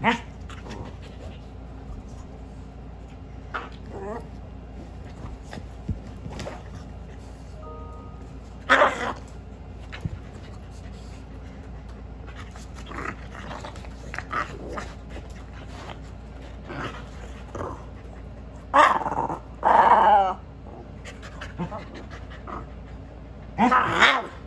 What? Ha ha ha!